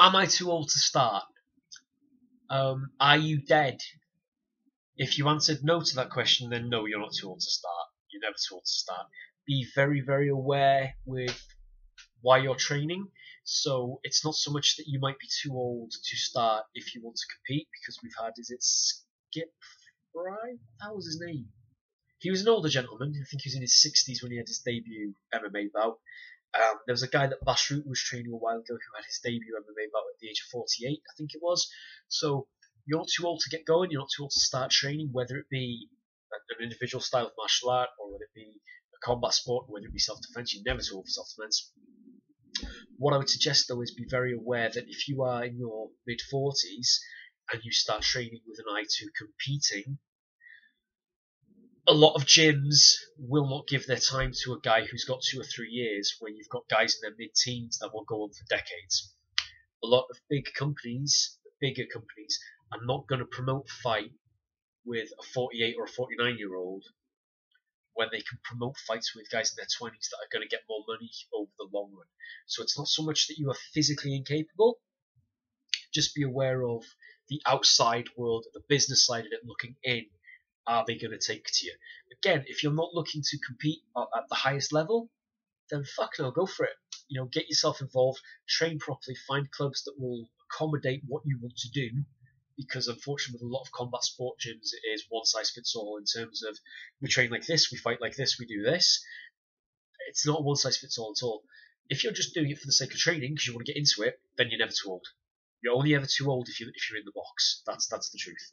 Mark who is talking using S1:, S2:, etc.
S1: Am I too old to start? Um, are you dead? If you answered no to that question, then no, you're not too old to start. You're never too old to start. Be very, very aware with why you're training. So it's not so much that you might be too old to start if you want to compete, because we've had, is it Skip Fry? That was his name. He was an older gentleman. I think he was in his 60s when he had his debut MMA bout. Um, there was a guy that Bas Rutten was training a while ago who had his debut MMA bout at the age of 48, I think it was. So you're not too old to get going. You're not too old to start training, whether it be an individual style of martial art or whether it be a combat sport, whether it be self-defense. You're never too old for self-defense. What I would suggest though is be very aware that if you are in your mid 40s and you start training with an eye to competing, a lot of gyms will not give their time to a guy who's got two or three years when you've got guys in their mid teens that will go on for decades. A lot of big companies, bigger companies, are not going to promote fight with a 48 or a 49 year old when they can promote fights with guys in their 20s that are going to get more money over the long run. So it's not so much that you are physically incapable, just be aware of the outside world, the business side of it looking in are they going to take to you? Again, if you're not looking to compete at the highest level, then fuck no, go for it. You know, get yourself involved, train properly, find clubs that will accommodate what you want to do. Because unfortunately, with a lot of combat sport gyms, it is one size fits all in terms of we train like this, we fight like this, we do this. It's not one size fits all at all. If you're just doing it for the sake of training because you want to get into it, then you're never too old. You're only ever too old if you if you're in the box. That's that's the truth.